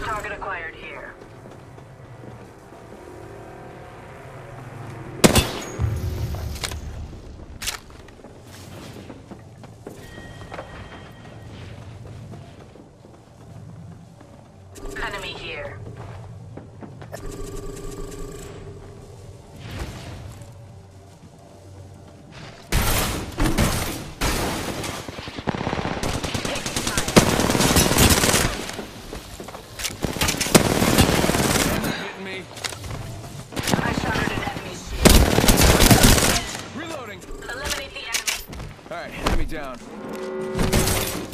Target acquired here. Enemy here. Eliminate the enemy. All right, down.